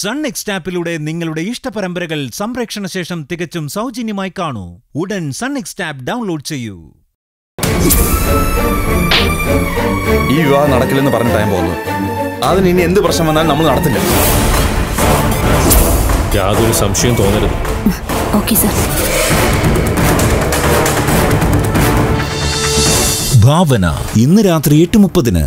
Sun next ആപ്പിലൂടെ നിങ്ങളുടെ ഇഷ്ടപരമ്പരകൾ സംപ്രേക്ഷണ ശേഷം തികച്ചും സൗജന്യമായി കാണൂ. ഉടൻ സൺ നെക്സ്റ്റ് ആപ്പ് ഡൗൺലോഡ് ചെയ്യൂ. ഈ വിവാഹം നടക്കില്ലെന്ന് പറഞ്ഞ ടൈം പോകുന്നു. അതിന് ഇനി എന്ത് പ്രശ്നം വന്നാലും നമ്മൾ നടത്തില്ല. യാതൊരു സംശയം തോന്നരുത്. ഓക്കെ സർ ഭാവന ഇന്ന് രാത്രി എട്ട് മുപ്പതിന്